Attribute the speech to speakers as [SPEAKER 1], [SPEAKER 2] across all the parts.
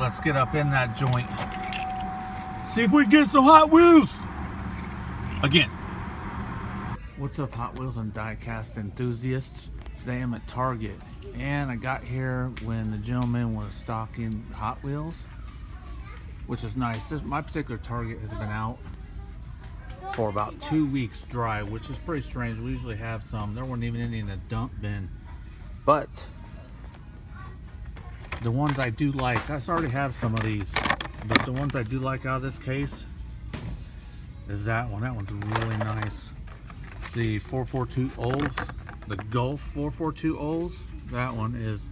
[SPEAKER 1] let's get up in that joint. See if we get some Hot Wheels. Again. What's up Hot Wheels and diecast enthusiasts? Today I'm at Target and I got here when the gentleman was stocking Hot Wheels which is nice. This, my particular Target has been out for about two weeks dry, which is pretty strange. We usually have some. There weren't even any in the dump bin. But the ones I do like, I already have some of these, but the ones I do like out of this case is that one. That one's really nice. The 442 Olds, the Gulf 442 Olds, that one is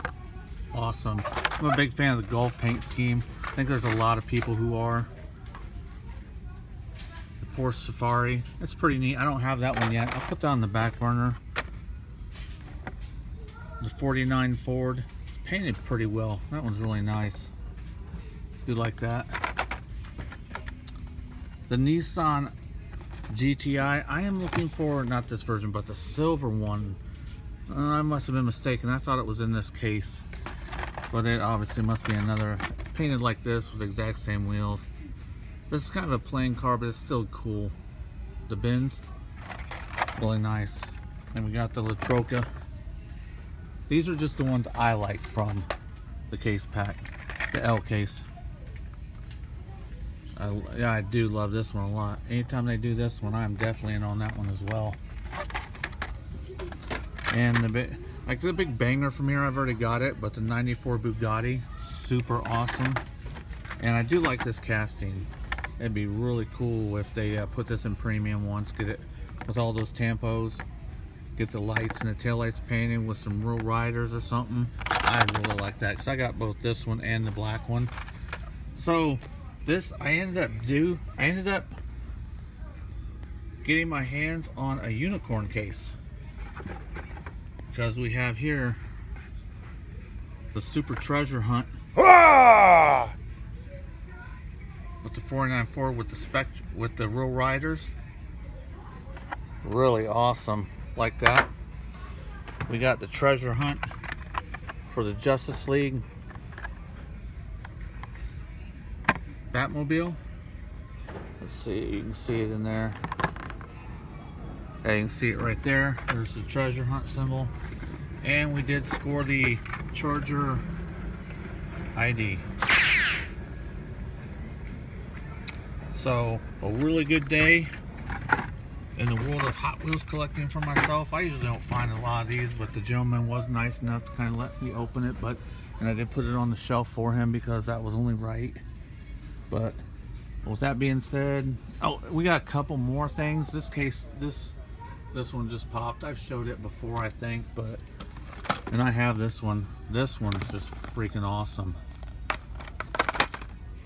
[SPEAKER 1] awesome. I'm a big fan of the Gulf paint scheme. I think there's a lot of people who are. The Porsche Safari. that's pretty neat. I don't have that one yet. I'll put that on the back burner. The 49 Ford. Painted pretty well. That one's really nice. Do like that. The Nissan GTI. I am looking for, not this version, but the silver one. Uh, I must have been mistaken. I thought it was in this case. But it obviously must be another. Painted like this with the exact same wheels. This is kind of a plain car, but it's still cool. The bins, really nice. And we got the La Troca. These are just the ones I like from the case pack, the L case. I, yeah, I do love this one a lot. Anytime they do this one, I'm definitely in on that one as well. And the bit, like the big banger from here, I've already got it, but the 94 Bugatti, super awesome. And I do like this casting. It'd be really cool if they uh, put this in premium once, get it with all those tampos, get the lights and the tail lights painted with some real riders or something. I really like that because I got both this one and the black one. So this, I ended up do, I ended up getting my hands on a unicorn case because we have here the super treasure hunt. Ah! with the 494 with the spec with the real riders really awesome like that. We got the treasure hunt for the Justice League Batmobile. Let's see you can see it in there. Yeah, you can see it right there. There's the treasure hunt symbol. And we did score the Charger ID So a really good day in the world of Hot Wheels collecting for myself. I usually don't find a lot of these, but the gentleman was nice enough to kind of let me open it. But and I did put it on the shelf for him because that was only right. But with that being said, oh, we got a couple more things. This case, this this one just popped. I've showed it before, I think, but and I have this one. This one is just freaking awesome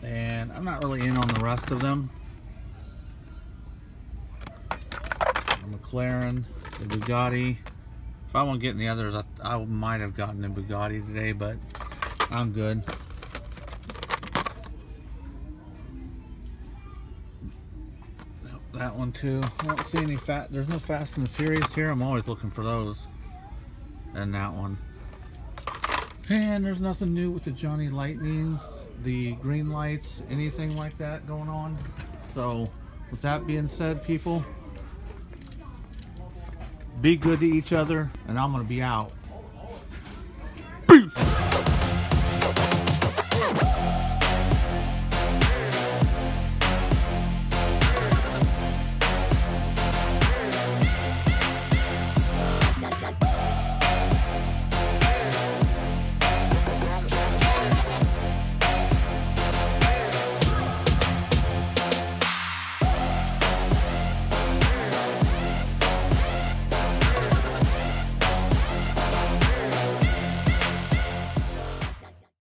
[SPEAKER 1] and I'm not really in on the rest of them. McLaren, the Bugatti. If I want to get the others, I, I might have gotten the Bugatti today, but I'm good. That one too. I don't see any fat. There's no Fast and the Furious here. I'm always looking for those. And that one. And there's nothing new with the Johnny Lightnings the green lights, anything like that going on. So with that being said, people, be good to each other, and I'm going to be out. Peace.